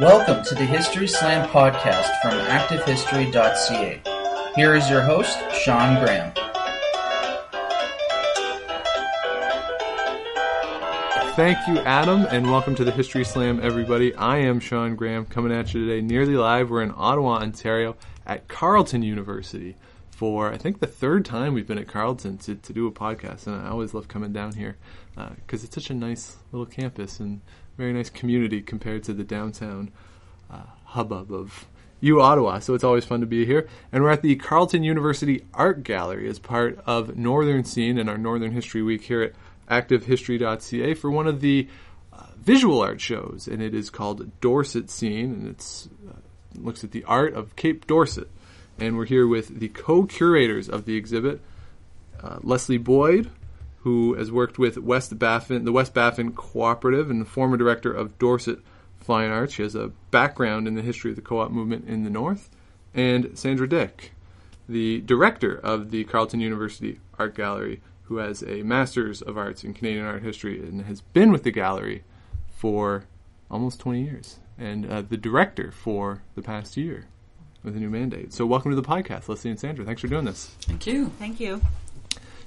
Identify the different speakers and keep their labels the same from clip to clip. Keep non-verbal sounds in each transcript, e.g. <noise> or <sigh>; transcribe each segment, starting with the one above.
Speaker 1: Welcome to the History Slam podcast from ActiveHistory.ca. Here is your host, Sean Graham.
Speaker 2: Thank you, Adam, and welcome to the History Slam, everybody. I am Sean Graham, coming at you today nearly live. We're in Ottawa, Ontario, at Carleton University for I think the third time we've been at Carleton to, to do a podcast, and I always love coming down here because uh, it's such a nice little campus and very nice community compared to the downtown uh, hubbub of U Ottawa. So it's always fun to be here. And we're at the Carleton University Art Gallery as part of Northern Scene and our Northern History Week here at ActiveHistory.ca for one of the uh, visual art shows, and it is called Dorset Seen, and it's uh, looks at the art of Cape Dorset. And we're here with the co-curators of the exhibit, uh, Leslie Boyd, who has worked with West Baffin, the West Baffin Cooperative, and the former director of Dorset Fine Arts. She has a background in the history of the co-op movement in the North. And Sandra Dyck, the director of the Carleton University Art Gallery, who has a Master's of Arts in Canadian Art History and has been with the gallery for almost 20 years, and uh, the director for the past year with a new mandate. So, welcome to the podcast, Leslie and Sandra. Thanks for doing this.
Speaker 3: Thank you.
Speaker 4: Thank you.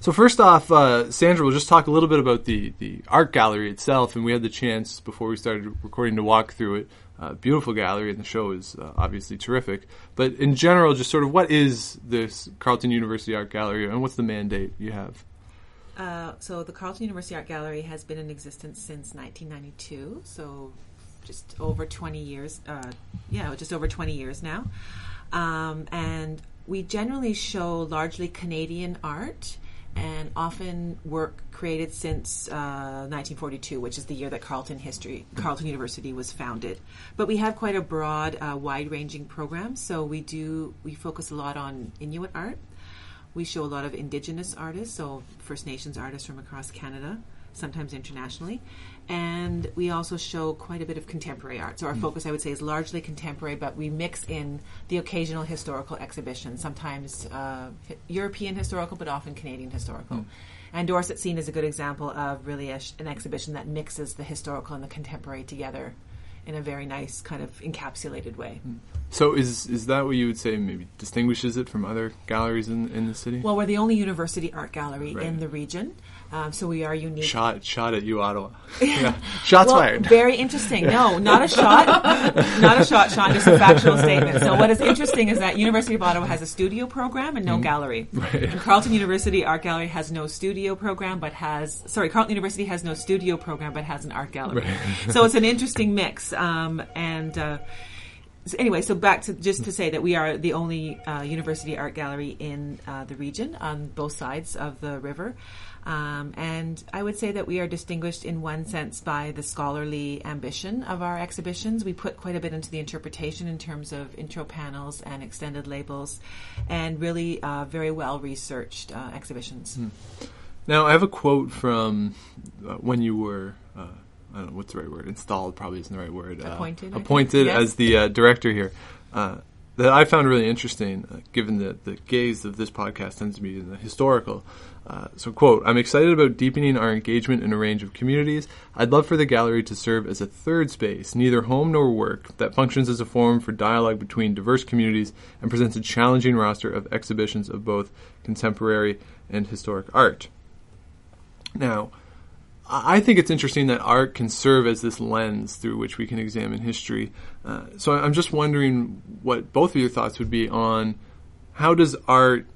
Speaker 2: So first off, uh, Sandra, we'll just talk a little bit about the, the art gallery itself, and we had the chance before we started recording to walk through it. Uh, beautiful gallery, and the show is uh, obviously terrific. But in general, just sort of what is this Carleton University Art Gallery, and what's the mandate you have?
Speaker 4: Uh, so the Carleton University Art Gallery has been in existence since 1992, so just over 20 years. Uh, yeah, just over 20 years now, um, and we generally show largely Canadian art and often work created since uh, 1942, which is the year that Carleton History, Carleton University was founded. But we have quite a broad, uh, wide-ranging program. So we do we focus a lot on Inuit art. We show a lot of Indigenous artists, so First Nations artists from across Canada, sometimes internationally, and we also show quite a bit of contemporary art. So our mm. focus, I would say, is largely contemporary, but we mix in the occasional historical exhibition, sometimes uh, European historical, but often Canadian historical. Mm. And Dorset Seen is a good example of really a, an exhibition that mixes the historical and the contemporary together in a very nice kind of encapsulated way. Mm.
Speaker 2: So is is that what you would say maybe distinguishes it from other galleries in in the city?
Speaker 4: Well, we're the only university art gallery right. in the region. Um, so we are unique.
Speaker 2: Shot, shot at you, Ottawa. <laughs> <laughs> yeah. Shots
Speaker 4: well,
Speaker 2: fired.
Speaker 4: Very interesting. No, not a shot. not a shot, Sean. Just a factual statement. So what is interesting is that University of Ottawa has a studio program and no mm. gallery. Right. And Carleton University Art Gallery has no studio program, but has sorry, Carleton University has no studio program, but has an art gallery. Right. so it's an interesting mix. Um, and uh, so anyway, so back to just to say that we are the only uh, university art gallery in uh, the region on both sides of the river. Um, and I would say that we are distinguished in one sense by the scholarly ambition of our exhibitions. We put quite a bit into the interpretation in terms of intro panels and extended labels, and really uh, very well researched uh, exhibitions.
Speaker 2: Hmm. Now, I have a quote from uh, when you were. Uh, I don't know what's the right word. Installed probably isn't the right word.
Speaker 4: Uh, appointed.
Speaker 2: appointed yes. as the uh, director here that I found really interesting, uh, given that the gaze of this podcast tends to be in the historical. Uh, so, quote, I'm excited about deepening our engagement in a range of communities. I'd love for the gallery to serve as a third space, neither home nor work, that functions as a forum for dialogue between diverse communities and presents a challenging roster of exhibitions of both contemporary and historic art. Now, I think it's interesting that art can serve as this lens through which we can examine history. Uh, so I'm just wondering what both of your thoughts would be on how does art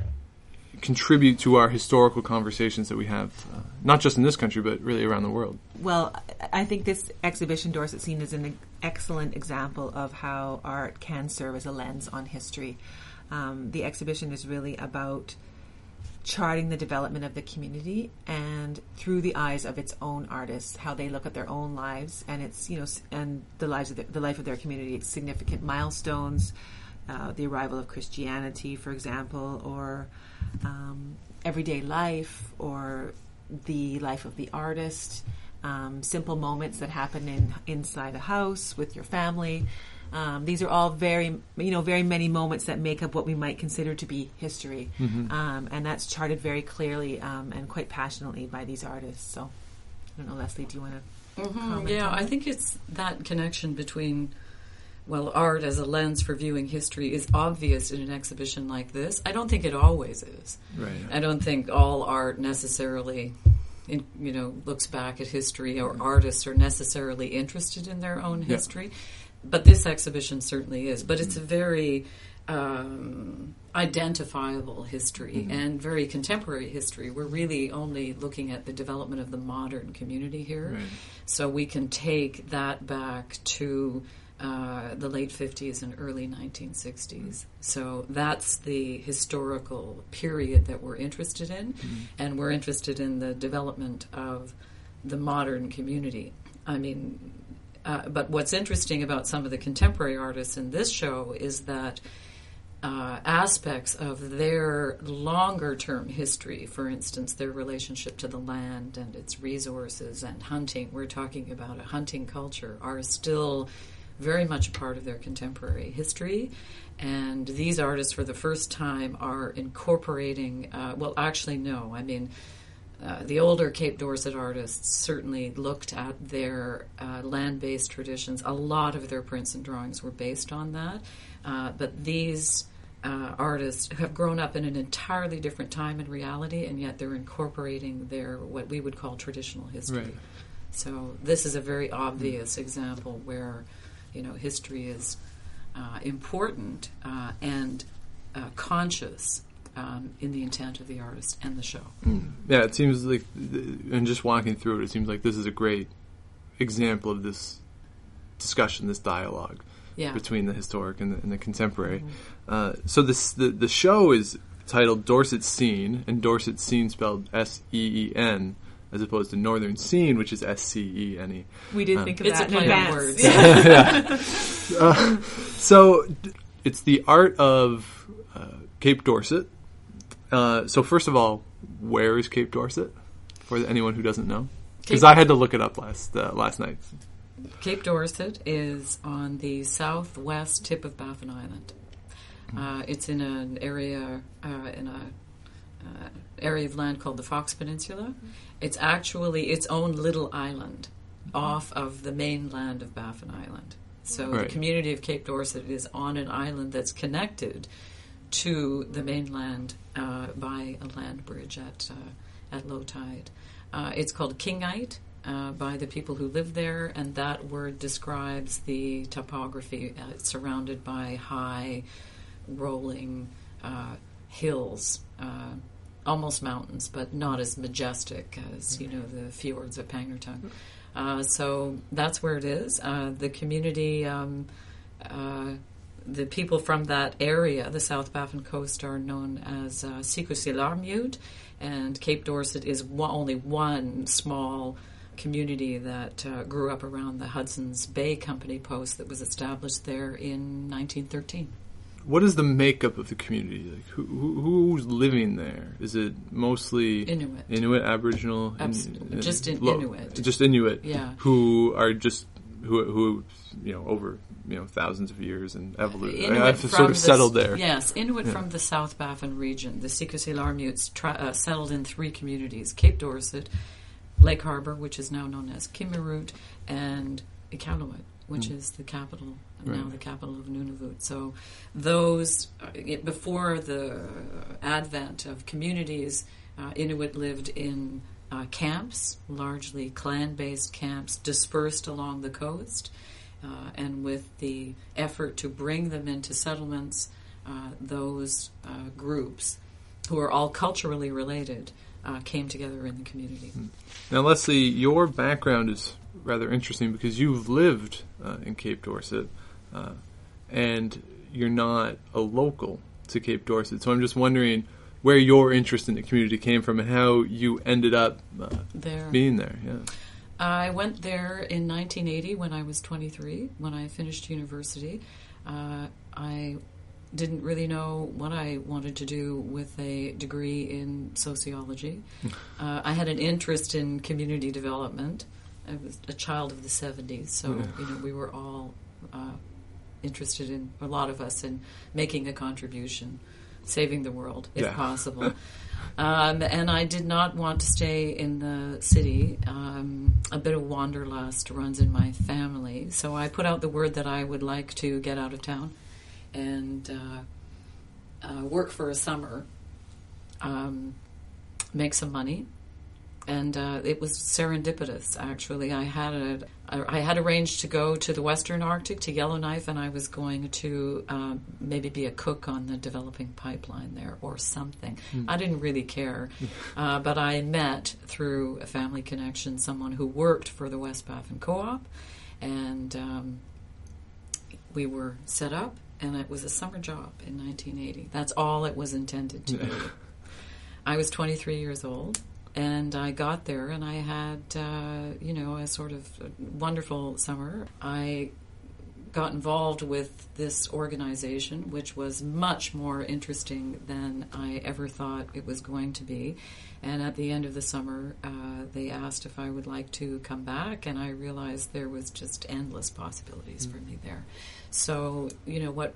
Speaker 2: contribute to our historical conversations that we have, uh, not just in this country, but really around the world?
Speaker 4: Well, I think this exhibition, Dorset Seen, is an excellent example of how art can serve as a lens on history. Um, the exhibition is really about charting the development of the community and through the eyes of its own artists, how they look at their own lives and it's you know and the lives of the, the life of their community, its significant milestones, uh, the arrival of Christianity, for example, or um, everyday life, or the life of the artist, um, simple moments that happen in inside a house with your family. Um, these are all very, you know, very many moments that make up what we might consider to be history, um, and that's charted very clearly um, and quite passionately by these artists. So, I don't know, Leslie, do you want to? comment
Speaker 3: Yeah,
Speaker 4: on
Speaker 3: I think it's that connection between, well, art as a lens for viewing history is obvious in an exhibition like this. I don't think it always is.
Speaker 2: Right.
Speaker 3: I don't think all art necessarily, in, you know, looks back at history or artists are necessarily interested in their own history. But this exhibition certainly is. But it's a very um, identifiable history and very contemporary history. We're really only looking at the development of the modern community here.
Speaker 2: Right.
Speaker 3: So we can take that back to uh, the late 50s and early 1960s. So that's the historical period that we're interested in, and we're interested in the development of the modern community. I mean, uh, but what's interesting about some of the contemporary artists in this show is that uh, aspects of their longer term history, for instance, their relationship to the land and its resources and hunting, we're talking about a hunting culture, are still very much a part of their contemporary history. And these artists, for the first time, are incorporating, uh, well, actually, no, I mean, uh, the older Cape Dorset artists certainly looked at their uh, land based traditions. A lot of their prints and drawings were based on that. Uh, but these uh, artists have grown up in an entirely different time and reality, and yet they're incorporating their what we would call traditional history.
Speaker 2: Right.
Speaker 3: So this is a very obvious example where, you know, history is uh, important uh, and uh, conscious um, in the intent of the artist and the show.
Speaker 2: Yeah, it seems like, and just walking through it, it seems like this is a great example of this discussion, this dialogue
Speaker 3: Yeah.
Speaker 2: between the historic and the, and the contemporary. Uh, so this the the show is titled Dorset Seen, and Dorset Seen spelled S E E N, as opposed to Northern Scene, which is S C E N E.
Speaker 4: We did
Speaker 2: Um,
Speaker 4: think of
Speaker 3: It's
Speaker 4: that
Speaker 3: a
Speaker 4: in
Speaker 3: play on words.
Speaker 4: Yeah. <laughs> <laughs>
Speaker 2: So d- it's the art of uh, Cape Dorset. Uh, so first of all, where is Cape Dorset? For anyone who doesn't know, because I had to look it up last uh, last night.
Speaker 3: Cape Dorset is on the southwest tip of Baffin Island. Uh, it's in an area uh, in a uh, area of land called the Fox Peninsula. It's actually its own little island off of the mainland of Baffin Island. So
Speaker 2: Right.
Speaker 3: the community of Cape Dorset is on an island that's connected to the mainland uh, by a land bridge at uh, at low tide. Uh, it's called Kinngait uh, by the people who live there, and that word describes the topography. Uh, it's surrounded by high, rolling uh, hills, uh, almost mountains, but not as majestic as you know the fjords of Pangnirtung. Uh, so that's where it is. Uh, the community. Um, uh, the people from that area, the South Baffin Coast, are known as uh, Sikusiilarmiut, and Cape Dorset is one, only one small community that uh, grew up around the Hudson's Bay Company post that was established there in 1913.
Speaker 2: What is the makeup of the community? Like, who, who, who's living there? Is it mostly
Speaker 3: Inuit.
Speaker 2: Inuit, Aboriginal,
Speaker 3: Abs-
Speaker 2: In-
Speaker 3: just in-
Speaker 2: lo-
Speaker 3: Inuit.
Speaker 2: just Inuit,
Speaker 3: Yeah.
Speaker 2: who are just who who you know over you know thousands of years and evolution.
Speaker 3: Inuit
Speaker 2: I've
Speaker 3: from
Speaker 2: sort of
Speaker 3: the-
Speaker 2: settled there.
Speaker 3: Yes, Inuit
Speaker 2: Yeah.
Speaker 3: from the South Baffin region. The Sikusilarmutes tra- uh, settled in three communities Cape Dorset, Lake Harbor, which is now known as Kimmirut, and Iqaluit, which is the capital, now the capital of Nunavut. So those, uh, it, before the advent of communities, uh, Inuit lived in uh, camps, largely clan based camps, dispersed along the coast. Uh, and with the effort to bring them into settlements, uh, those uh, groups, who are all culturally related, uh, came together in the community.
Speaker 2: Now, Leslie, your background is rather interesting because you've lived uh, in Cape Dorset, and you're not a local to Cape Dorset. So I'm just wondering where your interest in the community came from and how you ended up uh,
Speaker 3: There,
Speaker 2: being there. Yeah.
Speaker 3: I went there in 1980 when I was 23. When I finished university, uh, I didn't really know what I wanted to do with a degree in sociology. <laughs> uh, I had an interest in community development. I was a child of the 70s, so
Speaker 2: Yeah.
Speaker 3: you know we were all uh, interested in a lot of us in making a contribution, saving the world if
Speaker 2: Yeah.
Speaker 3: possible. <laughs> um, and I did not want to stay in the city. Um, a bit of wanderlust runs in my family, so I put out the word that I would like to get out of town and uh, uh, work for a summer, um, make some money, and uh, it was serendipitous. Actually, I had a I had arranged to go to the Western Arctic to Yellowknife, and I was going to um, maybe be a cook on the developing pipeline there or something. I didn't really care, <laughs> uh, but I met through a family connection someone who worked for the West Baffin Co-op, and um, we were set up, and it was a summer job in 1980. That's all it was intended to be. <laughs> I was 23 years old, and I got there, and I had, uh, you know, a sort of wonderful summer. I got involved with this organization, which was much more interesting than I ever thought it was going to be. And at the end of the summer, uh, they asked if I would like to come back, and I realized there was just endless possibilities for me there. So, you know, what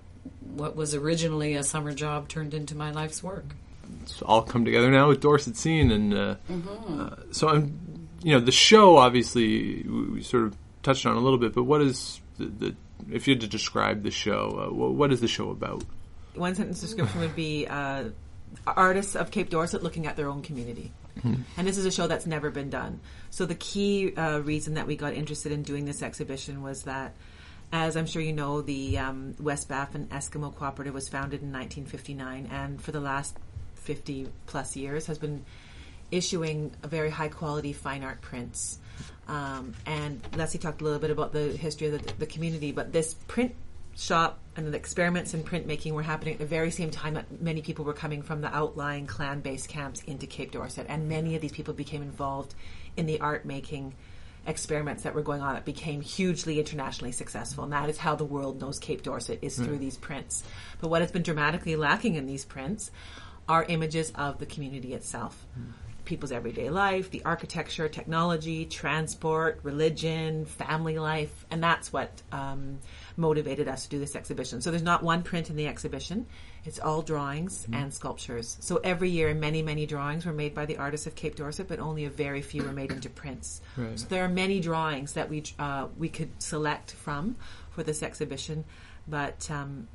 Speaker 3: what was originally a summer job turned into my life's work.
Speaker 2: It's all come together now with Dorset Seen, and uh,
Speaker 3: Mm-hmm.
Speaker 2: uh, so I'm, you know, the show obviously we, we sort of touched on a little bit, but what is the, the if you had to describe the show, uh, what, what is the show about?
Speaker 4: One sentence description would be uh, artists of Cape Dorset looking at their own community. And this is a show that's never been done. So the key uh, reason that we got interested in doing this exhibition was that, as I'm sure you know, the um, West Baffin Eskimo Cooperative was founded in 1959, and for the last 50 plus years has been issuing a very high quality fine art prints. Um, and Leslie talked a little bit about the history of the, the community, but this print shop and the experiments in printmaking were happening at the very same time that many people were coming from the outlying clan based camps into Cape Dorset. And many of these people became involved in the art making experiments that were going on that became hugely internationally successful. And that is how the world knows Cape Dorset is through these prints. But what has been dramatically lacking in these prints are images of the community itself. People's everyday life, the architecture, technology, transport, religion, family life, and that's what um, motivated us to do this exhibition. So there's not one print in the exhibition; it's all drawings and sculptures. So every year, many, many drawings were made by the artists of Cape Dorset, but only a very few were made into prints.
Speaker 2: Right.
Speaker 4: So there are many drawings that we uh, we could select from for this exhibition, but um,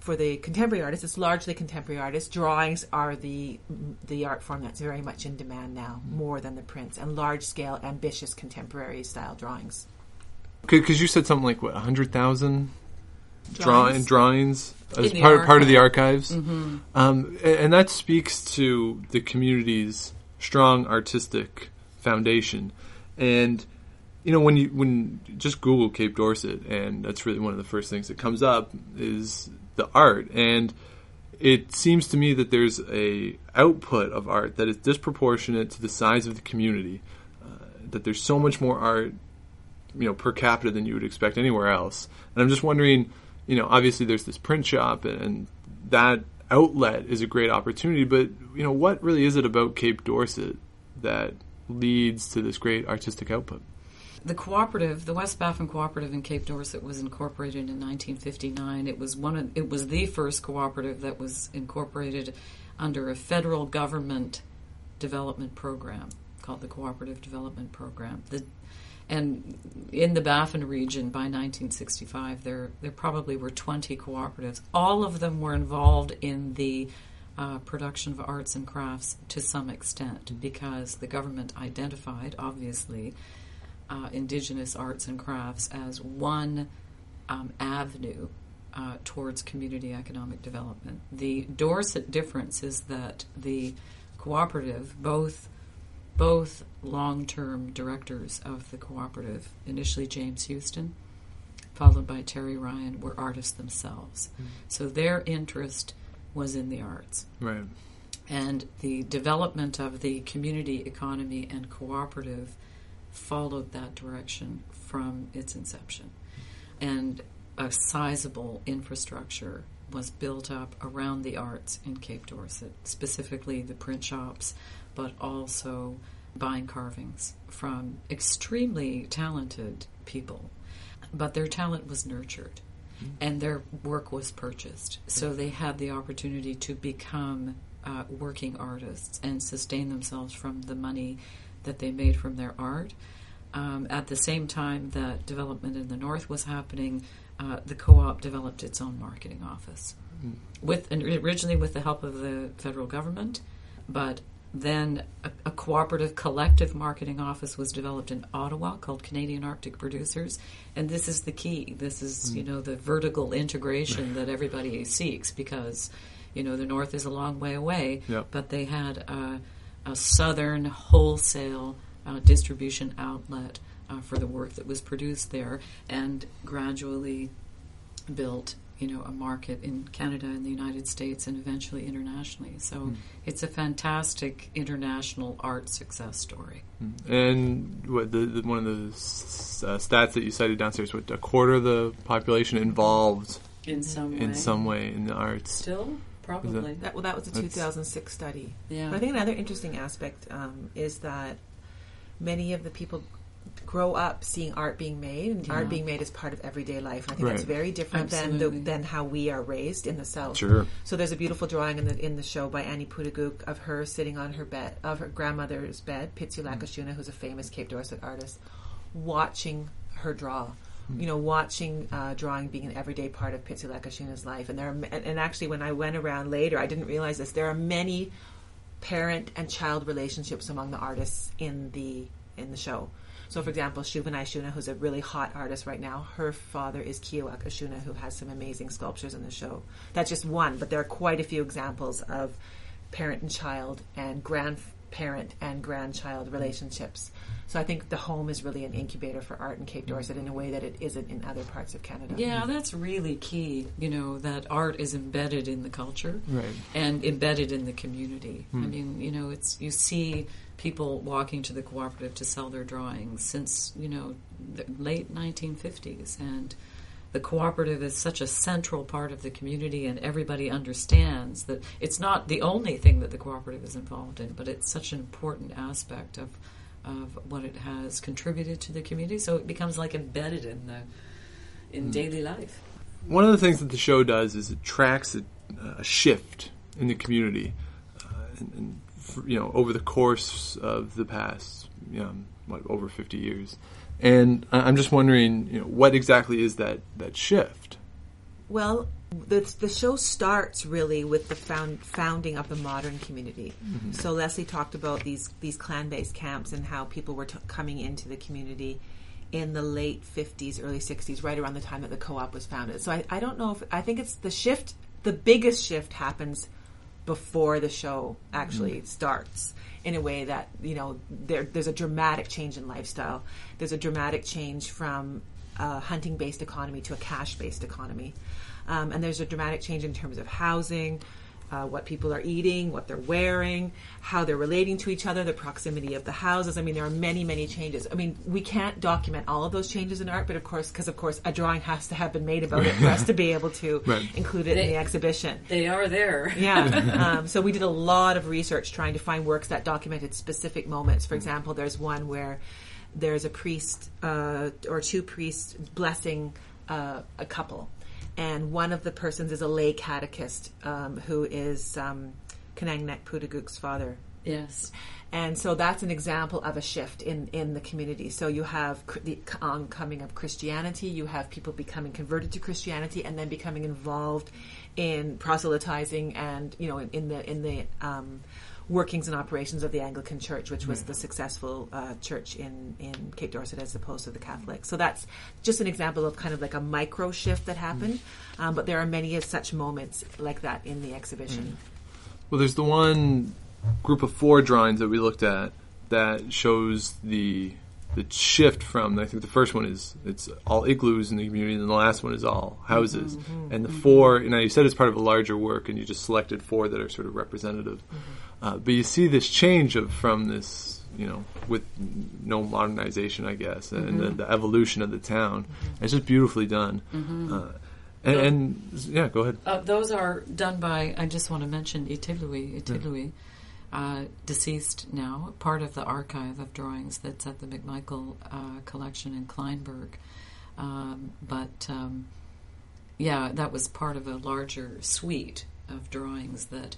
Speaker 4: for the contemporary artists, it's largely contemporary artists. Drawings are the the art form that's very much in demand now, more than the prints and large scale, ambitious contemporary style drawings.
Speaker 2: Because you said something like what hundred thousand drawing
Speaker 4: Drawings.
Speaker 2: drawings as
Speaker 3: In the
Speaker 2: part part of the
Speaker 3: archive.
Speaker 2: archives, um, a- and that speaks to the community's strong artistic foundation. And you know when you when just Google Cape Dorset, and that's really one of the first things that comes up is the art and. It seems to me that there's a output of art that is disproportionate to the size of the community. Uh, that there's so much more art you know per capita than you would expect anywhere else. And I'm just wondering, you know, obviously there's this print shop and, and that outlet is a great opportunity, but you know, what really is it about Cape Dorset that leads to this great artistic output?
Speaker 3: The cooperative, the West Baffin Cooperative in Cape Dorset, was incorporated in 1959. It was one of, it was the first cooperative that was incorporated under a federal government development program called the Cooperative Development Program. The, and in the Baffin region by 1965, there there probably were 20 cooperatives. All of them were involved in the uh, production of arts and crafts to some extent because the government identified, obviously, uh, indigenous arts and crafts as one um, avenue uh, towards community economic development. The Dorset difference is that the cooperative, both both long-term directors of the cooperative, initially James Houston, followed by Terry Ryan, were artists themselves. So their interest was in the arts
Speaker 2: Right.
Speaker 3: and the development of the community economy and cooperative followed that direction from its inception. And a sizable infrastructure was built up around the arts in Cape Dorset, specifically the print shops, but also buying carvings from extremely talented people. But their talent was nurtured. and their work was purchased. So they had the opportunity to become uh, working artists and sustain themselves from the money that they made from their art. Um, at the same time that development in the North was happening, uh, the co-op developed its own marketing office, with originally with the help of the federal government, but then a, a, cooperative collective marketing office was developed in Ottawa called Canadian Arctic Producers, and this is the key. This is you know the vertical integration that everybody seeks because you know the North is a long way away,
Speaker 2: Yep.
Speaker 3: but they had a, a southern wholesale uh, distribution outlet uh, for the work that was produced there, and gradually built you know a market in Canada and the United States and eventually internationally. So it's a fantastic international art success story.
Speaker 2: And what the, the one of the s- uh, stats that you cited downstairs, what a quarter of the population involved
Speaker 3: In some way.
Speaker 2: in some way in the arts.
Speaker 3: Still, probably.
Speaker 4: That, well, that was a
Speaker 2: That's-
Speaker 4: 2006 study.
Speaker 3: Yeah.
Speaker 4: But I think another interesting aspect um, is that many of the people grow up seeing art being made, and
Speaker 3: Yeah.
Speaker 4: art being made is part of everyday life. And I think that's very different than the, than how we are raised in the South.
Speaker 2: Sure.
Speaker 4: So there's a beautiful drawing in the in the show by Annie Pootoogook of her sitting on her bed of her grandmother's bed, Pitseolak Ashoona, who's a famous Cape Dorset artist, watching her draw. You know, watching uh, drawing being an everyday part of Pitseolak Ashoona's life, and there are, and, actually when I went around later, I didn't realize this. There are many parent and child relationships among the artists in the in the show. So, for example, Shuvinai Ashoona, who's a really hot artist right now, her father is Kiugak Ashoona, who has some amazing sculptures in the show. That's just one, but there are quite a few examples of parent and child and grandparent and grandchild relationships. So I think the home is really an incubator for art in Cape Dorset in a way that it isn't in other parts of Canada.
Speaker 3: Yeah, that's really key. You know that art is embedded in the culture
Speaker 2: Right.
Speaker 3: and embedded in the community. I hmm. mean, you know, it's you see people walking to the cooperative to sell their drawings since you know the late 1950s, and the cooperative is such a central part of the community, and everybody understands that it's not the only thing that the cooperative is involved in, but it's such an important aspect of of what it has contributed to the community. So it becomes like embedded in the in daily life.
Speaker 2: One of the things that the show does is it tracks a, a shift in the community, uh, and, and f- you know over the course of the past, you know, what over fifty years. And I- I'm just wondering, you know, what exactly is that that shift?
Speaker 4: Well, the the show starts really with the found, founding of the modern community. Mm-hmm. So Leslie talked about these these clan based camps and how people were t- coming into the community in the late fifties, early sixties, right around the time that the co op was founded. So I, I don't know if I think it's the shift. The biggest shift happens before the show actually mm-hmm. starts in a way that you know there, there's a dramatic change in lifestyle there's a dramatic change from a hunting based economy to a cash based economy um, and there's a dramatic change in terms of housing uh, what people are eating what they're wearing how they're relating to each other the proximity of the houses i mean there are many many changes i mean we can't document all of those changes in art but of course because of course a drawing has to have been made about it for us to be <laughs> able to
Speaker 2: Right.
Speaker 4: include it in the exhibition
Speaker 3: They are there.
Speaker 4: yeah. <laughs> Um, so we did a lot of research trying to find works that documented specific moments. For example, there's one where there's a priest uh, or two priests blessing uh, a couple, and one of the persons is a lay catechist um, who is um, Kananginak Pootoogook's father.
Speaker 3: Yes.
Speaker 4: And so that's an example of a shift in, in the community. So you have cr- the oncoming of Christianity, you have people becoming converted to Christianity, and then becoming involved in proselytizing and you know in, in the in the um, workings and operations of the Anglican Church, which was the successful uh, church in in Cape Dorset as opposed to the Catholic. So that's just an example of kind of like a micro shift that happened. Um, but there are many of such moments like that in the exhibition.
Speaker 2: Well, there's the one group of four drawings that we looked at that shows the the shift from. I think the first one is it's all igloos in the community, and the last one is all houses. And the four, you know, you said it's part of a larger work, and you just selected four that are sort of representative. Uh, but you see this change of from this, you know, with no modernization, I guess, and the, the evolution of the town. It's just beautifully done. Uh, and, and yeah, go ahead.
Speaker 3: Uh, those are done by, I just want to mention Itilui, Itilui uh, deceased now, part of the archive of drawings that's at the McMichael uh, collection in Kleinburg. Um, but um, yeah, that was part of a larger suite of drawings that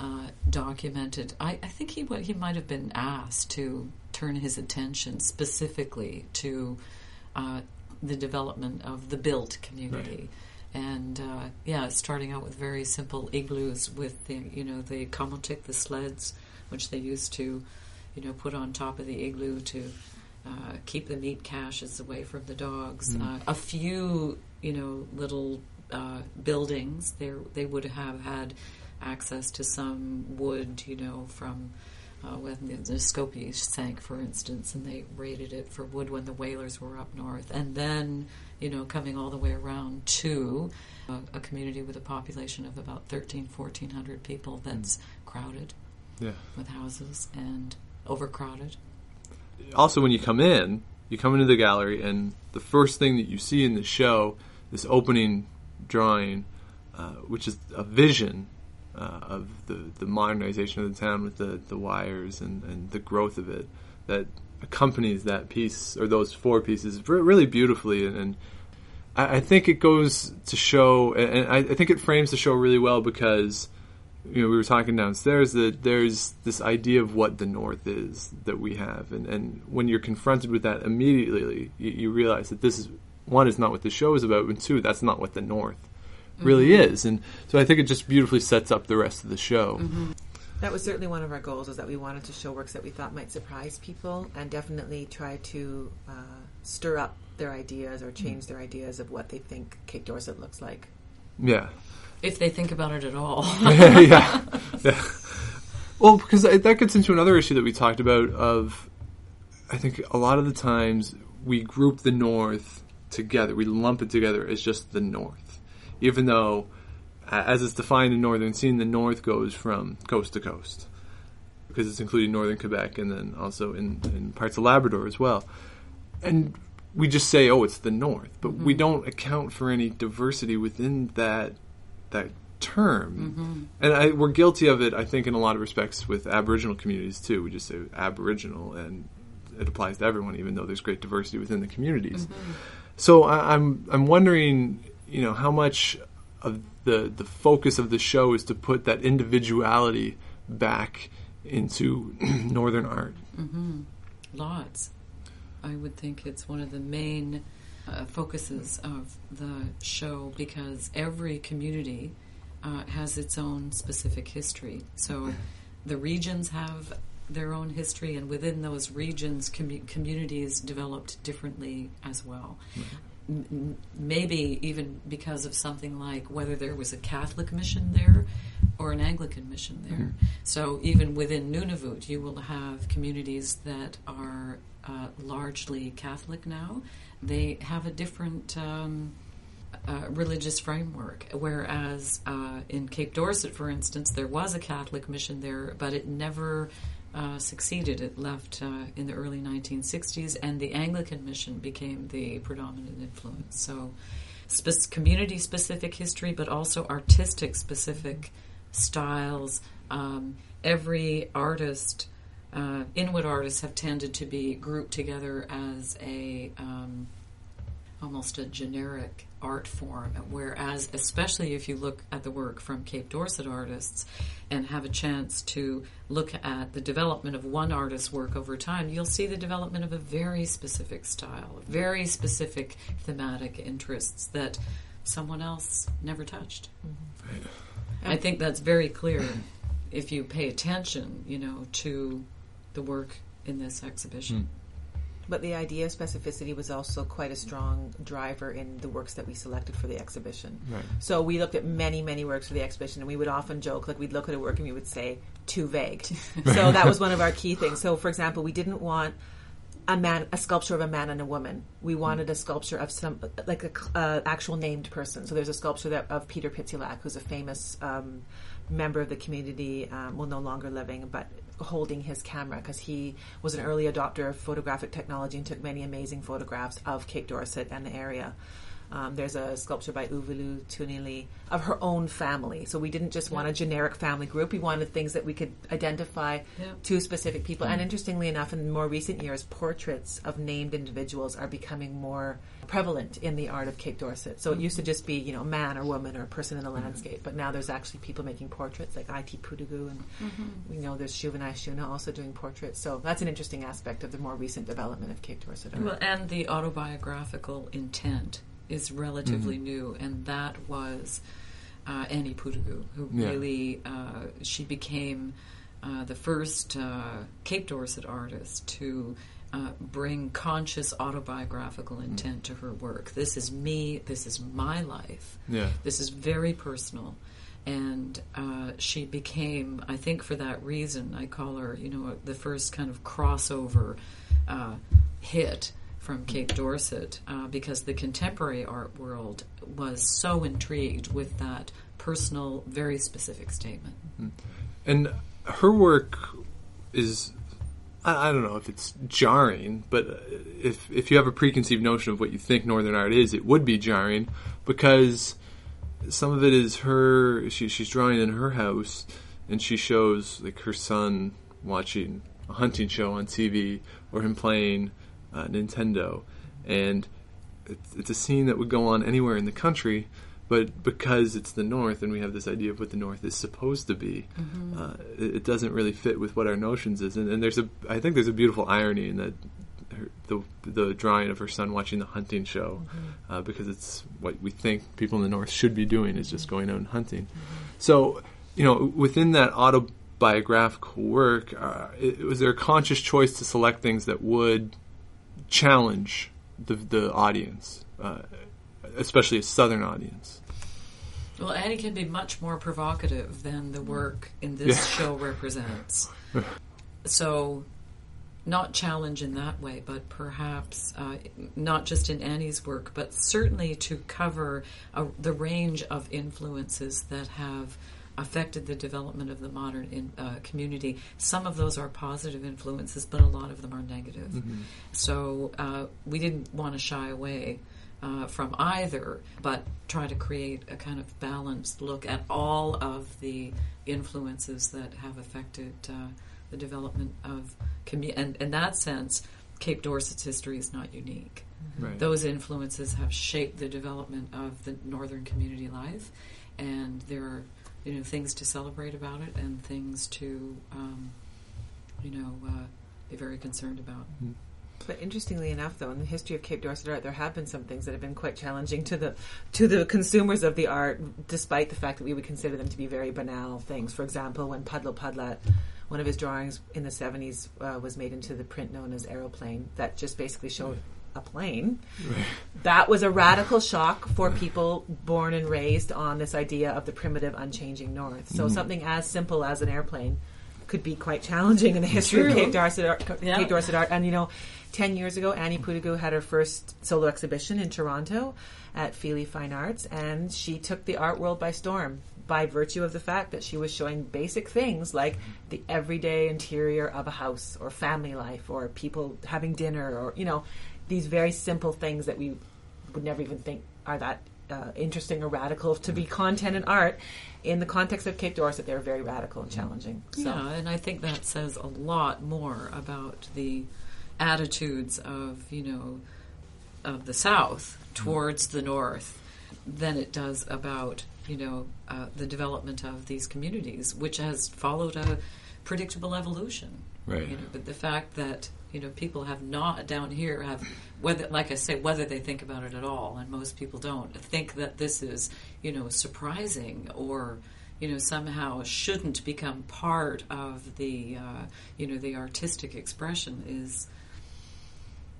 Speaker 3: uh, documented. I, I think he he might have been asked to turn his attention specifically to uh, the development of the built community. And uh, yeah, starting out with very simple igloos with the you know the kamotik, the sleds, which they used to you know put on top of the igloo to uh, keep the meat caches away from the dogs. Uh, a few you know little uh, buildings there they would have had access to some wood you know from uh, when the, the Skokie sank, for instance, and they raided it for wood when the whalers were up north. And then, you know, coming all the way around to uh, a community with a population of about 13, 1400 people that's crowded
Speaker 2: Yeah.
Speaker 3: with houses and overcrowded.
Speaker 2: also when you come in, you come into the gallery, and the first thing that you see in the show, this opening drawing, uh, which is a vision uh, of the, the modernization of the town with the, the wires and, and the growth of it, that accompanies that piece or those four pieces really beautifully. And, and I, I think it goes to show, and I, I think it frames the show really well because you know, we were talking downstairs that there's this idea of what the North is that we have, and, and when you're confronted with that immediately, you, you realize that this is one is not what the show is about, and two, that's not what the North really mm-hmm. is, and so I think it just beautifully sets up the rest of the show. Mm-hmm.
Speaker 4: That was certainly one of our goals, is that we wanted to show works that we thought might surprise people, and definitely try to uh, stir up their ideas or change mm-hmm. their ideas of what they think Cape Dorset looks like.
Speaker 2: Yeah,
Speaker 3: If they think about it at all. <laughs>
Speaker 2: yeah. yeah. <laughs> Well, because that that gets into another issue that we talked about. Of, I think a lot of the times we group the North together, we lump it together as just the North, even though, as it's defined in Northern Scene, the North goes from coast to coast because it's including northern Quebec and then also in, in parts of Labrador as well. And we just say, oh, it's the North, but we mm-hmm. don't account for any diversity within that that term. Mm-hmm. And I, we're guilty of it, I think, in a lot of respects with Aboriginal communities too. We just say Aboriginal, and it applies to everyone, even though there's great diversity within the communities. Mm-hmm. So I, I'm I'm wondering, you know, how much of the the focus of the show is to put that individuality back into <clears throat> northern art.
Speaker 3: Lots. I would think it's one of the main uh, focuses of the show because every community uh, has its own specific history. So the regions have their own history, and within those regions, commu- communities developed differently as well. M- m- maybe even because of something like whether there was a Catholic mission there or an Anglican mission there. So even within Nunavut, you will have communities that are uh, largely Catholic now. They have a different um, uh, religious framework, whereas uh, in Cape Dorset, for instance, there was a Catholic mission there, but it never uh, succeeded. It left uh, in the early 1960s, and the Anglican mission became the predominant influence. So, spe- community specific history, but also artistic specific styles. Um, every artist, uh, artists, have tended to be grouped together as a um, almost a generic art form. Whereas, especially if you look at the work from Cape Dorset artists and have a chance to look at the development of one artist's work over time, you'll see the development of a very specific style, very specific thematic interests that someone else never touched. Mm-hmm. I think that's very clear if you pay attention, you know, to the work in this exhibition. Hmm.
Speaker 4: But the idea of specificity was also quite a strong driver in the works that we selected for the exhibition.
Speaker 2: Right.
Speaker 4: So we looked at many, many works for the exhibition, and we would often joke, like we'd look at a work and we would say, too vague. <laughs> so that was one of our key things. So, for example, we didn't want a man, a sculpture of a man and a woman. We wanted a sculpture of some, like a uh, actual named person. So there's a sculpture that, of Peter Pitseolak, who's a famous um, member of the community, um, well, no longer living, but holding his camera because he was an early adopter of photographic technology and took many amazing photographs of Cape Dorset and the area. Um, there's a sculpture by Ovilu Tunnillie of her own family. So we didn't just want a generic family group. We wanted things that we could identify
Speaker 3: Yeah.
Speaker 4: to specific people. And interestingly enough, in more recent years, portraits of named individuals are becoming more prevalent in the art of Cape Dorset. So it used to mm-hmm. just be, you know, a man or woman or a person in the mm-hmm. landscape. But now there's actually people making portraits like Itee Pootoogook and mm-hmm. we know there's Shuvinai Ashoona also doing portraits. So that's an interesting aspect of the more recent development of Cape Dorset art.
Speaker 3: Well, and the autobiographical intent is relatively new, and that was uh, Annie Pootoogook, who
Speaker 2: Yeah.
Speaker 3: really uh, she became uh, the first uh, Cape Dorset artist to. Uh, bring conscious autobiographical intent to her work. This is me. This is my life.
Speaker 2: Yeah.
Speaker 3: This is very personal. And uh, she became, I think for that reason, I call her, you know, the first kind of crossover uh, hit from Cape Dorset uh, because the contemporary art world was so intrigued with that personal, very specific statement.
Speaker 2: And her work is, I, don't know if it's jarring, but if if you have a preconceived notion of what you think Northern art is, it would be jarring because some of it is her. She, she's drawing in her house, and she shows like her son watching a hunting show on TV or him playing uh, Nintendo, and it's, it's a scene that would go on anywhere in the country. But because it's the North and we have this idea of what the North is supposed to be, uh, it, it doesn't really fit with what our notions is. And, and there's a, I think there's a beautiful irony in that her, the the drawing of her son watching the hunting show, uh, because it's what we think people in the North should be doing is just going out and hunting. So, you know, within that autobiographical work, uh, it, was there a conscious choice to select things that would challenge the the audience, uh, especially a Southern audience?
Speaker 3: Well, Annie can be much more provocative than the work in this
Speaker 2: Yeah.
Speaker 3: show represents. <laughs> so, not challenge in that way, but perhaps uh, not just in Annie's work, but certainly to cover uh, the range of influences that have affected the development of the modern in, uh, community. Some of those are positive influences, but a lot of them are negative. So uh, we didn't want to shy away uh, from either, but try to create a kind of balanced look at all of the influences that have affected uh, the development of community. and in that sense, Cape Dorset's history is not unique.
Speaker 2: Right.
Speaker 3: Those influences have shaped the development of the northern community life, and there are you know things to celebrate about it and things to um, you know uh, be very concerned about.
Speaker 4: But interestingly enough, though, in the history of Cape Dorset art, there have been some things that have been quite challenging to the to the consumers of the art, despite the fact that we would consider them to be very banal things. For example, when Pudlo Pudlat, one of his drawings in the seventies, uh, was made into the print known as Aeroplane, that just basically showed a plane. That was a radical shock for people born and raised on this idea of the primitive, unchanging North. So mm-hmm. something as simple as an airplane could be quite challenging in the history of Cape Dorset art.
Speaker 3: Yeah.
Speaker 4: Cape Dorset art. And you know, ten years ago, Annie Pootoogook had her first solo exhibition in Toronto at Feheley Fine Arts, and she took the art world by storm by virtue of the fact that she was showing basic things like the everyday interior of a house or family life or people having dinner or you know these very simple things that we would never even think are that uh, interesting or radical to be content and art in the context of Cape Dorset they're very radical and challenging. So
Speaker 3: Yeah, and I think that says a lot more about the attitudes of you know of the South towards the North than it does about you know uh, the development of these communities, which has followed a predictable evolution.
Speaker 2: Right.
Speaker 3: You know, but the fact that you know people have not down here have whether like I say whether they think about it at all, and most people don't think that this is you know surprising or you know somehow shouldn't become part of the uh, you know the artistic expression is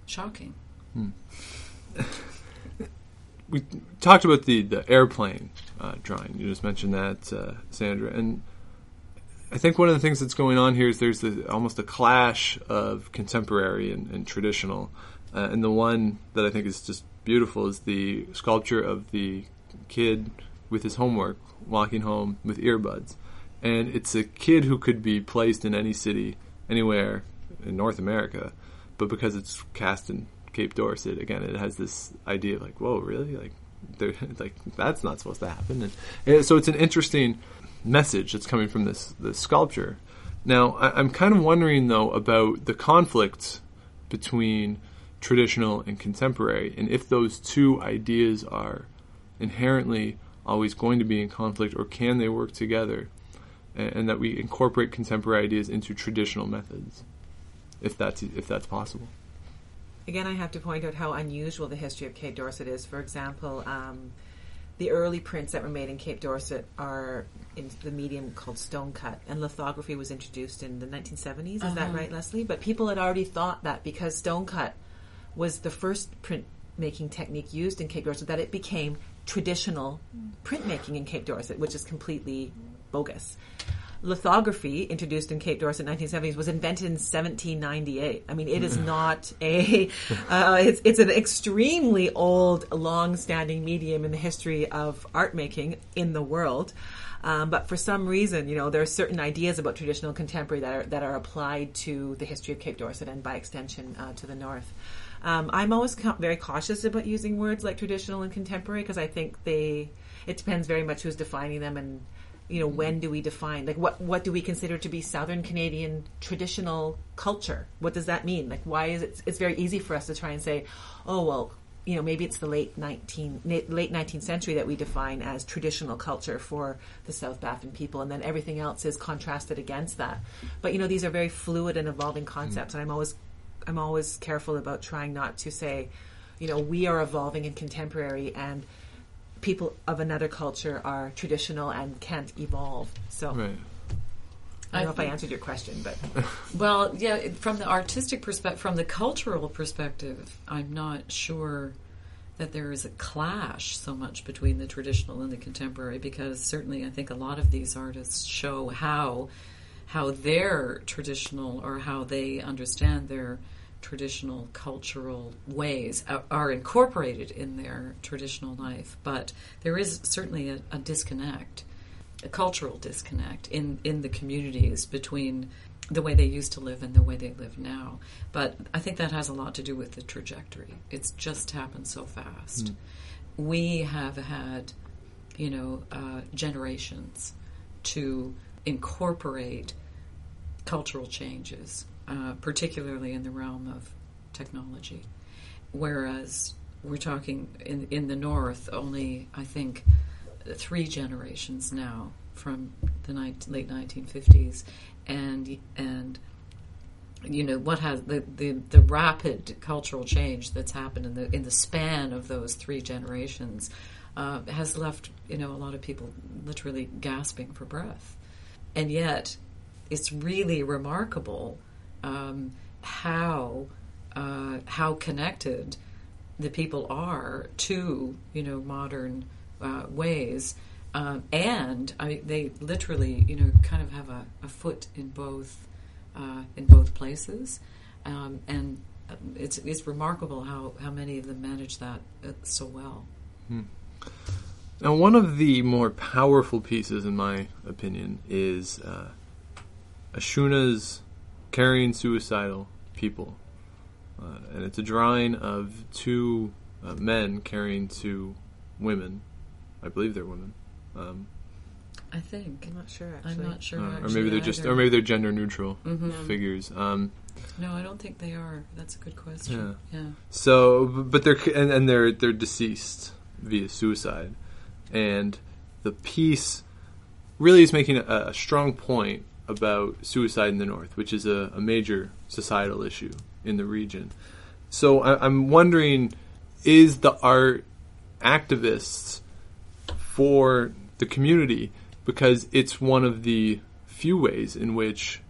Speaker 3: shocking.
Speaker 2: we talked about the, the airplane uh, drawing. You just mentioned that, uh, Sandra, and I think one of the things that's going on here is there's the, almost a clash of contemporary and, and traditional, uh, and the one that I think is just beautiful is the sculpture of the kid with his homework walking home with earbuds, and it's a kid who could be placed in any city, anywhere in North America, but because it's cast in Cape Dorset, again, it has this idea of like, whoa, really? Like <laughs> like that's not supposed to happen. And, and so it's an interesting message that's coming from this this sculpture. Now I, I'm kind of wondering though about the conflict between traditional and contemporary, and if those two ideas are inherently always going to be in conflict, or can they work together, and, and that we incorporate contemporary ideas into traditional methods, if that's if that's possible.
Speaker 4: Again, I have to point out how unusual the history of Cape Dorset is. For example, um, the early prints that were made in Cape Dorset are in the medium called stone cut, and lithography was introduced in the 1970s. Is that
Speaker 3: Uh-huh.
Speaker 4: right, Leslie? But people had already thought that because stone cut was the first printmaking technique used in Cape Dorset, that it became traditional printmaking in Cape Dorset, which is completely bogus. Lithography, introduced in Cape Dorset in 1970s, was invented in 1798. I mean, it is not a, uh, it's, it's an extremely old, long-standing medium in the history of art making in the world. Um, but for some reason, you know, there are certain ideas about traditional contemporary that are, that are applied to the history of Cape Dorset and by extension uh, to the north. Um, I'm always ca- very cautious about using words like traditional and contemporary because I think they, it depends very much who's defining them and you know when do we define like what what do we consider to be southern canadian traditional culture what does that mean like why is it it's very easy for us to try and say oh well you know maybe it's the late 19 late 19th century that we define as traditional culture for the south baffin people and then everything else is contrasted against that but you know these are very fluid and evolving concepts hmm. and i'm always i'm always careful about trying not to say you know we are evolving and contemporary and people of another culture are traditional and can't evolve. So
Speaker 2: Right.
Speaker 4: I don't know if I answered your question, but <laughs>
Speaker 3: Well, yeah, from the artistic perspective, from the cultural perspective, I'm not sure that there is a clash so much between the traditional and the contemporary because certainly I think a lot of these artists show how how their traditional or how they understand their traditional cultural ways are, are incorporated in their traditional life. But there is certainly a, a disconnect a cultural disconnect in, in the communities between the way they used to live and the way they live now. But I think that has a lot to do with the trajectory. It's just happened so fast. We have had, you know, uh, generations to incorporate cultural changes, uh, particularly in the realm of technology. Whereas we're talking in in the north, only I think three generations now from the ni- late 1950s, and and you know what has the, the, the rapid cultural change that's happened in the in the span of those three generations uh, has left you know a lot of people literally gasping for breath, and yet it's really remarkable um, how uh, how connected the people are to you know modern uh, ways, um, and I they literally you know kind of have a, a foot in both uh, in both places, um, and uh, it's it's remarkable how how many of them manage that uh, so well.
Speaker 2: Now, one of the more powerful pieces, in my opinion, is uh, Ashoona's carrying suicidal people. Uh, and it's a drawing of two uh, men carrying two women. I believe they're women. Um,
Speaker 3: I think
Speaker 4: I'm not sure actually.
Speaker 3: I'm not sure,
Speaker 2: uh, or maybe they're just,
Speaker 3: either.
Speaker 2: or maybe they're gender neutral
Speaker 3: Mhm.
Speaker 2: figures. Um,
Speaker 3: no, I don't think they are. That's a good question. Yeah,
Speaker 2: So, but they're and, and they're they're deceased via suicide, and the piece really is making a, a strong point about suicide in the North, which is a, a major societal issue in the region. So, I, I'm wondering, is the art activists for the community because it's one of the few ways in which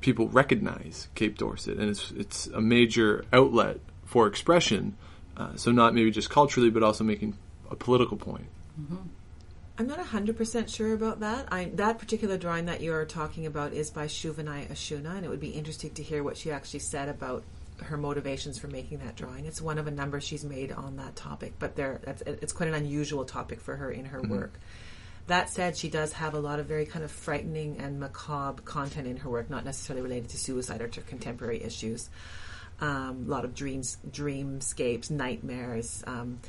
Speaker 2: people recognize Cape Dorset, and it's it's a major outlet for expression. Uh, so not maybe just culturally, but also making a political point.
Speaker 4: I'm not 100% sure about that. I, that particular drawing that you're talking about is by Shuvinai Ashoona, and it would be interesting to hear what she actually said about her motivations for making that drawing. It's one of a number she's made on that topic, but there, that's, it's quite an unusual topic for her in her work. That said, she does have a lot of very kind of frightening and macabre content in her work, not necessarily related to suicide or to contemporary issues. Um, a lot of dreams, dreamscapes, nightmares. Um,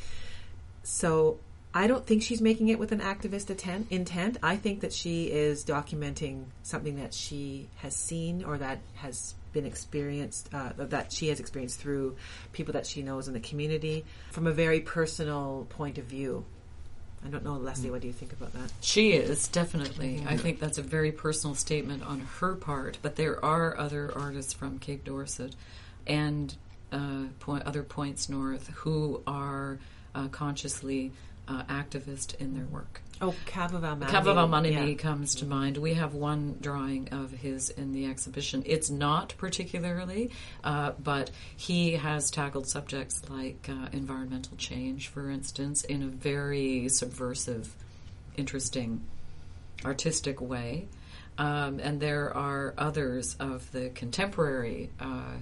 Speaker 4: so I don't think she's making it with an activist atten- intent. I think that she is documenting something that she has seen or that has been experienced, uh, that she has experienced through people that she knows in the community from a very personal point of view. I don't know, Leslie, what do you think about that?
Speaker 3: She is, definitely. I think that's a very personal statement on her part, but there are other artists from Cape Dorset and uh, point, other points north who are uh, consciously uh, activist in their work.
Speaker 4: Oh,
Speaker 3: Kavavaow Mannomee.
Speaker 4: Yeah.
Speaker 3: comes to mind. We have one drawing of his in the exhibition. It's not particularly, uh, but he has tackled subjects like uh, environmental change, for instance, in a very subversive, interesting, artistic way. Um, and there are others of the contemporary uh,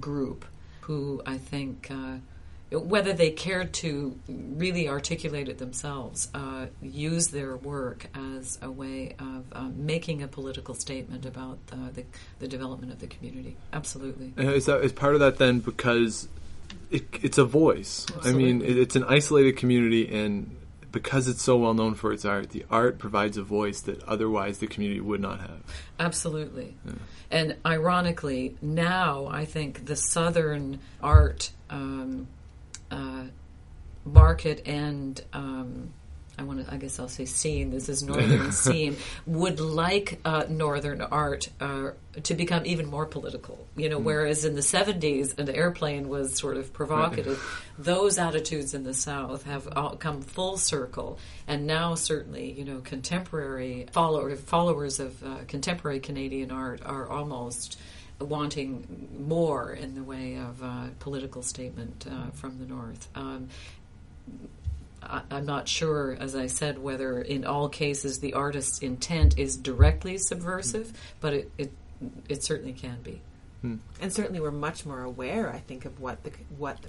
Speaker 3: group who I think, uh, whether they cared to really articulate it themselves, uh, use their work as a way of um, making a political statement about uh, the, the development of the community. Absolutely.
Speaker 2: Is that is part of that then because it, it's a voice? I mean, it, it's an isolated community, and because it's so well known for its art, the art provides a voice that otherwise the community would not have.
Speaker 3: Absolutely. And ironically, now I think the Southern art um, uh, market and um, I want to, I guess I'll say scene. This is northern <laughs> scene. Would like uh, northern art uh, to become even more political. You know, whereas in the '70s, an airplane was sort of provocative. Those attitudes in the South have all come full circle, and now certainly, you know, contemporary follower, followers of uh, contemporary Canadian art are almost wanting more in the way of uh, political statement uh, from the North. Um, I- I'm not sure, as I said, whether in all cases the artist's intent is directly subversive, but it, it it certainly can be.
Speaker 4: and certainly we're much more aware i think of what the what the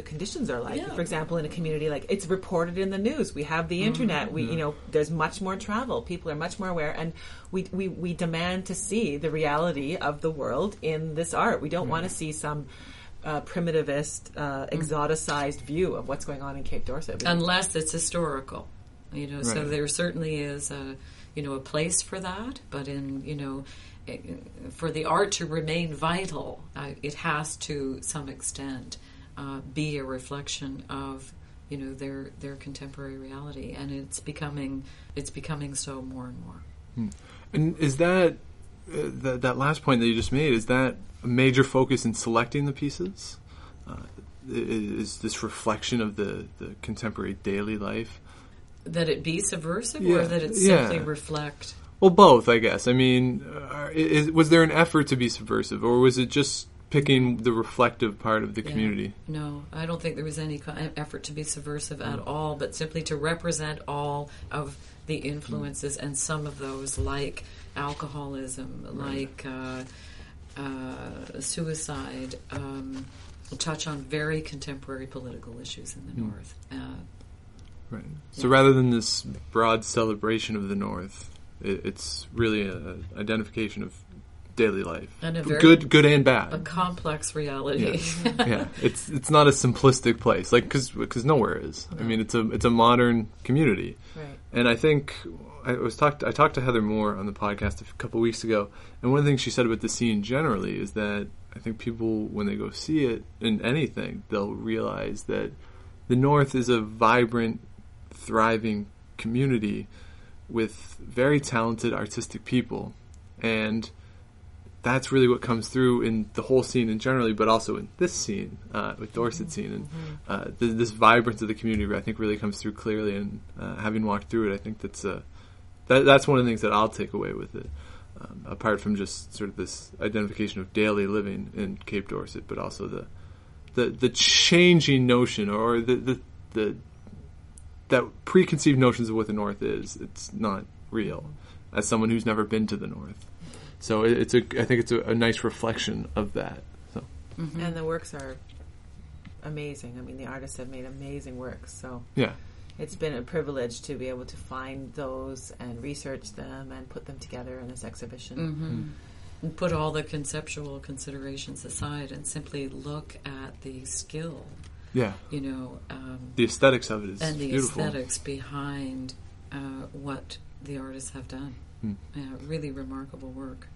Speaker 4: conditions are like.
Speaker 3: Yeah.
Speaker 4: for example in a community like it's reported in the news. We have the internet. We you know there's much more travel. People are much more aware. And we we, we demand to see the reality of the world in this art. We don't want to see some uh, primitivist uh, exoticized view of what's going on in cape dorset.
Speaker 3: Unless it's historical. You know, so there certainly is a you know a place for that, but in you know eh, for the art to remain vital, uh, it has to some extent uh, be a reflection of you know their their contemporary reality, and it's becoming it's becoming so more and more.
Speaker 2: And is that uh, that that last point that you just made? Is that a major focus in selecting the pieces? Uh, is this reflection of the, the contemporary daily life?
Speaker 3: That it be subversive,
Speaker 2: Yeah,
Speaker 3: or that it
Speaker 2: yeah.
Speaker 3: simply reflect.
Speaker 2: Well, both, I guess. I mean, uh, is, was there an effort to be subversive, or was it just picking the reflective part of the
Speaker 3: Yeah.
Speaker 2: community?
Speaker 3: No, I don't think there was any effort to be subversive at
Speaker 2: Mm.
Speaker 3: all, but simply to represent all of the influences, and some of those, like alcoholism, like uh, uh, suicide, um, touch on very contemporary political issues in the
Speaker 2: Mm.
Speaker 3: North. Uh,
Speaker 2: Right. So
Speaker 3: Yeah.
Speaker 2: rather than this broad celebration of the North, it, it's really an identification of daily life,
Speaker 3: And a very-
Speaker 2: good, good and bad, a
Speaker 3: complex reality.
Speaker 2: yeah, <laughs> it's it's not a simplistic place, like because nowhere is. I mean, it's a it's a modern community,
Speaker 4: right.
Speaker 2: And I think I was talked I talked to Heather Moore on the podcast a couple weeks ago, and one of the things she said about the scene generally is that I think people when they go see it in anything, they'll realize that the North is a vibrant, thriving community with very talented artistic people, and that's really what comes through in the whole scene and generally, but also in this scene uh, with Dorset Seen and uh, th- this vibrance of the community. I think really comes through clearly. And uh, having walked through it, I think that's uh, that, that's one of the things that I'll take away with it. Um, apart from just sort of this identification of daily living in Cape Dorset, but also the the, the changing notion or the, the the that preconceived notions of what the North is. It's not real. As someone who's never been to the North, so it, it's a I think it's a, a nice reflection of that. So
Speaker 4: and the works are amazing i mean the artists have made amazing works so
Speaker 2: yeah,
Speaker 4: it's been a privilege to be able to find those and research them and put them together in this exhibition.
Speaker 3: hmm And put all the conceptual considerations aside and simply look at the skill
Speaker 2: Yeah.
Speaker 3: You know, um,
Speaker 2: The aesthetics of it is
Speaker 3: and the
Speaker 2: beautiful.
Speaker 3: aesthetics behind uh, what the artists have done.
Speaker 2: Hmm.
Speaker 3: Yeah, really remarkable work.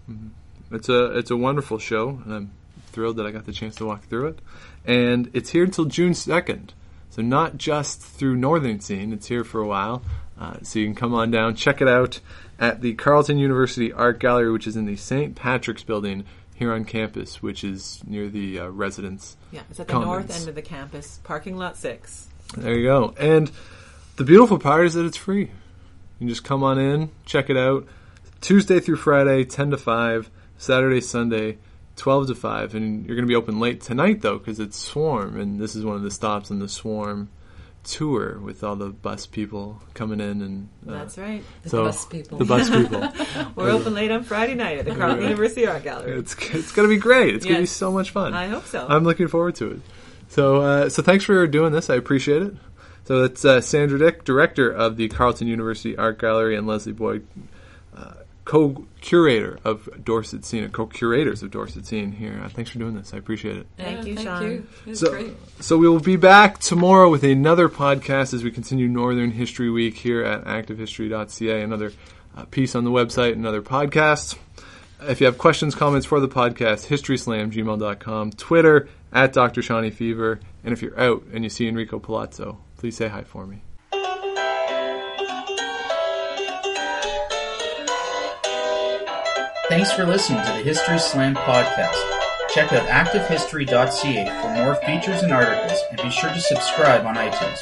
Speaker 2: It's a it's a wonderful show, and I'm thrilled that I got the chance to walk through it. And it's here until June second, so not just through Northern Scene. It's here for a while, uh, so you can come on down, check it out at the Carleton University Art Gallery, which is in the St. Patrick's Building here on campus, which is near the uh, residence.
Speaker 4: Yeah, it's at the
Speaker 2: Commons.
Speaker 4: north end of the campus, parking lot six.
Speaker 2: There you go. And the beautiful part is that it's free. You can just come on in, check it out. Tuesday through Friday, 10 to 5. Saturday, Sunday, 12 to 5. And you're going to be open late tonight, though, because it's Swarm. And this is one of the stops on the Swarm tour with all the bus people coming in. and uh,
Speaker 4: That's right.
Speaker 3: The
Speaker 2: so
Speaker 3: bus people.
Speaker 2: The bus people. <laughs> <laughs>
Speaker 4: We're open late on Friday night at the Carleton University Art Gallery.
Speaker 2: it's it's going to be great. It's going to be so much fun.
Speaker 4: I hope so.
Speaker 2: I'm looking forward to it. So, uh, so thanks for doing this. I appreciate it. So it's uh, Sandra Dyck, director of the Carleton University Art Gallery, and Leslie Boyd, uh, co-curator of Dorset Seen, and co-curators of Dorset Seen here. Uh, thanks for doing this. I appreciate it.
Speaker 4: Thank you,
Speaker 3: thank
Speaker 4: Sean.
Speaker 3: you. It's
Speaker 2: So,
Speaker 3: great.
Speaker 2: so we will be back tomorrow with another podcast as we continue Northern History Week here at activehistory.ca. Another uh, piece on the website, another podcast. If you have questions, comments for the podcast, historyslam@gmail.com, Twitter at Dr. Shawnee Fever, and if you're out and you see Enrico Palazzo, please say hi for me.
Speaker 1: Thanks for listening to the History Slam podcast. Check out activehistory.ca for more features and articles, and be sure to subscribe on iTunes.